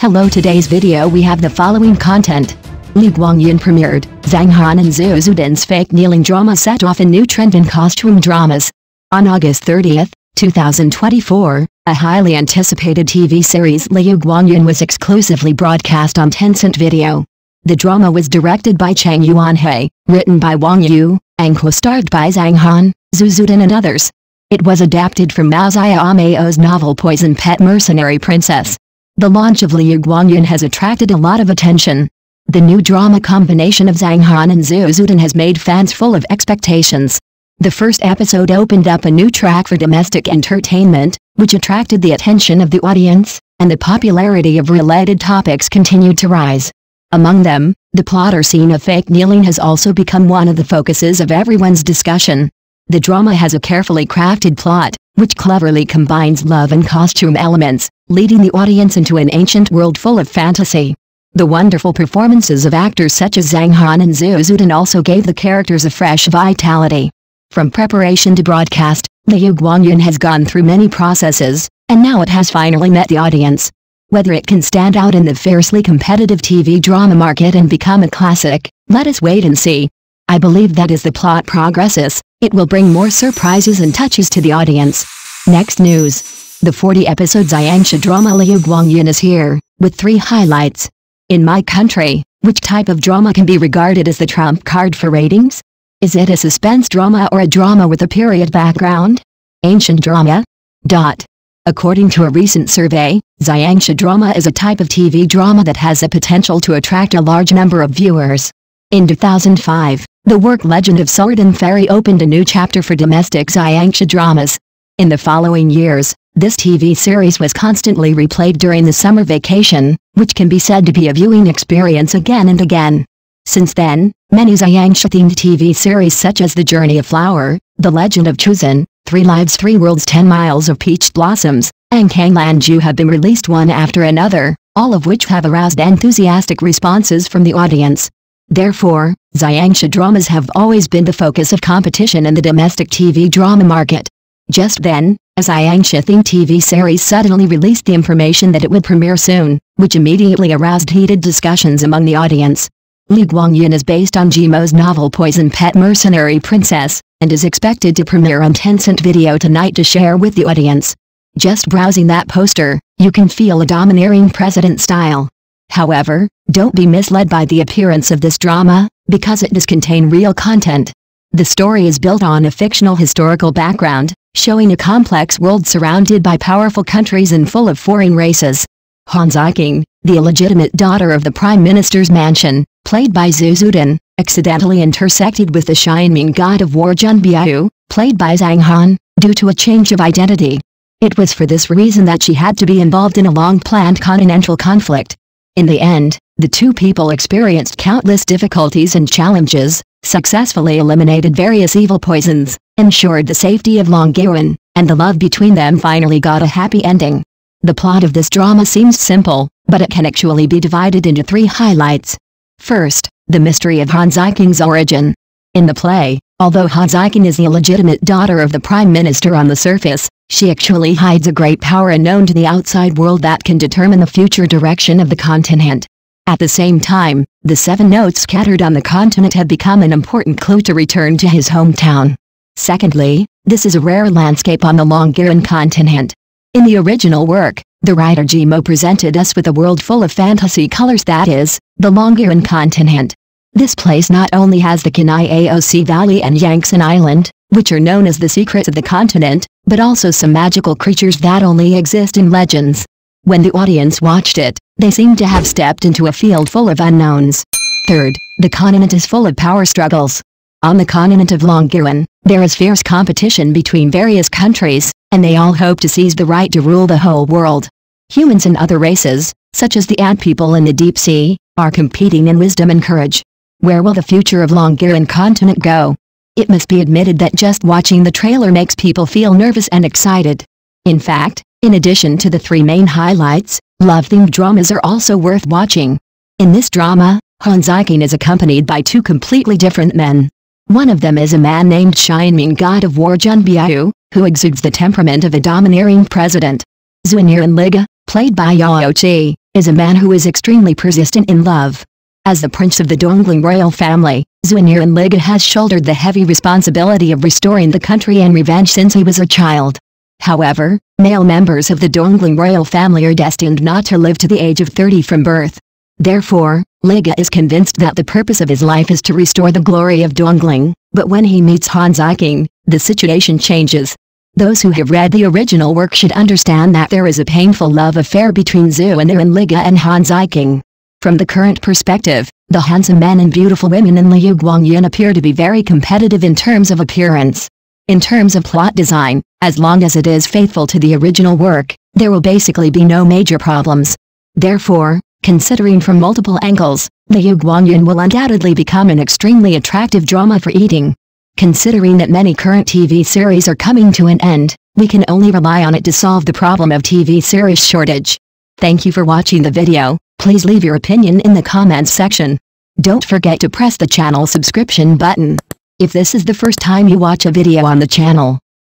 Hello today's video we have the following content. Liu Guang Yin premiered, Zhang Han and Zhu Xudan's fake kneeling drama set off a new trend in costume dramas. On August 30th, 2024, a highly anticipated TV series Liu Guang Yin was exclusively broadcast on Tencent Video. The drama was directed by Chang Yuanhe, written by Wang Yu, and co-starred by Zhang Han, Zhu Xudan and others. It was adapted from Mao Ziaomeo's novel Poison Pet Mercenary Princess. The launch of Liu Guang Yin has attracted a lot of attention. The new drama combination of Zhang Han and Zhu Xudan has made fans full of expectations. The first episode opened up a new track for domestic entertainment, which attracted the attention of the audience, and the popularity of related topics continued to rise. Among them, the plotter scene of fake kneeling has also become one of the focuses of everyone's discussion. The drama has a carefully crafted plot, which cleverly combines love and costume elements, leading the audience into an ancient world full of fantasy. The wonderful performances of actors such as Zhang Han and Zhu Xudan also gave the characters a fresh vitality. From preparation to broadcast, Liu Guang Yin has gone through many processes, and now it has finally met the audience. Whether it can stand out in the fiercely competitive TV drama market and become a classic, let us wait and see. I believe that as the plot progresses, it will bring more surprises and touches to the audience. Next news. The 40-episode Xianxia drama Liu Guang Yin is here, with three highlights. In my country, which type of drama can be regarded as the trump card for ratings? Is it a suspense drama or a drama with a period background? Ancient drama? Dot. According to a recent survey, Xianxia drama is a type of TV drama that has the potential to attract a large number of viewers. In 2005, the work Legend of Sword and Fairy opened a new chapter for domestic Xianxia dramas. In the following years, this TV series was constantly replayed during the summer vacation, which can be said to be a viewing experience again and again. Since then, many Xianxia-themed TV series such as The Journey of Flower, The Legend of Chosen, Three Lives Three Worlds 10 Miles of Peach Blossoms, and Canglan Jue have been released one after another, all of which have aroused enthusiastic responses from the audience. Therefore, Xianxia dramas have always been the focus of competition in the domestic TV drama market. Just then, a Xianxia-themed TV series suddenly released the information that it would premiere soon, which immediately aroused heated discussions among the audience. Liu Guang Yin is based on Jimo's novel Poison Pet Mercenary Princess, and is expected to premiere on Tencent Video tonight to share with the audience. Just browsing that poster, you can feel a domineering president style. However, don't be misled by the appearance of this drama, because it does contain real content. The story is built on a fictional historical background, showing a complex world surrounded by powerful countries and full of foreign races. Han Ziking, the illegitimate daughter of the Prime Minister's mansion, played by Zhu Xudan, accidentally intersected with the Xianming god of war Zhen Biao, played by Zhang Han, due to a change of identity. It was for this reason that she had to be involved in a long-planned continental conflict. In the end, the two people experienced countless difficulties and challenges, successfully eliminated various evil poisons, ensured the safety of Longyuan, and the love between them finally got a happy ending. The plot of this drama seems simple, but it can actually be divided into three highlights. First, the mystery of Han Ziking's origin. In the play, although Han Ziking is the illegitimate daughter of the Prime Minister on the surface, she actually hides a great power unknown to the outside world that can determine the future direction of the continent. At the same time, the seven notes scattered on the continent have become an important clue to return to his hometown. Secondly, this is a rare landscape on the Longyuan continent. In the original work, the writer Jimo presented us with a world full of fantasy colors that is, the Longyuan continent. This place not only has the Kenai Aoc Valley and Yangtze Island, which are known as the secrets of the continent, but also some magical creatures that only exist in legends. When the audience watched it, they seemed to have stepped into a field full of unknowns. Third, the continent is full of power struggles. On the continent of Longyuan, there is fierce competition between various countries, and they all hope to seize the right to rule the whole world. Humans and other races, such as the ant people in the deep sea, are competing in wisdom and courage. Where will the future of Longyuan continent go? It must be admitted that just watching the trailer makes people feel nervous and excited. In fact, in addition to the three main highlights, love-themed dramas are also worth watching. In this drama, Han Ziking is accompanied by two completely different men. One of them is a man named Xianming God of War Zhen Biao, who exudes the temperament of a domineering president. Zuiniran Liga, played by Yao Qi, is a man who is extremely persistent in love. As the prince of the Dongling royal family, Zhuan Liga has shouldered the heavy responsibility of restoring the country and revenge since he was a child. However, male members of the Dongling royal family are destined not to live to the age of 30 from birth. Therefore, Liga is convinced that the purpose of his life is to restore the glory of Dongling, but when he meets Han Ziking, the situation changes. Those who have read the original work should understand that there is a painful love affair between Zhu and and Liga and Han Ziking. From the current perspective, the handsome men and beautiful women in Liu Guang Yin appear to be very competitive in terms of appearance. In terms of plot design, as long as it is faithful to the original work, there will basically be no major problems. Therefore, Considering from multiple angles, the Liu Guang Yin will undoubtedly become an extremely attractive drama for eating. Considering that many current TV series are coming to an end, we can only rely on it to solve the problem of TV series shortage. Thank you for watching the video, please leave your opinion in the comments section. Don't forget to press the channel subscription button. If this is the first time you watch a video on the channel,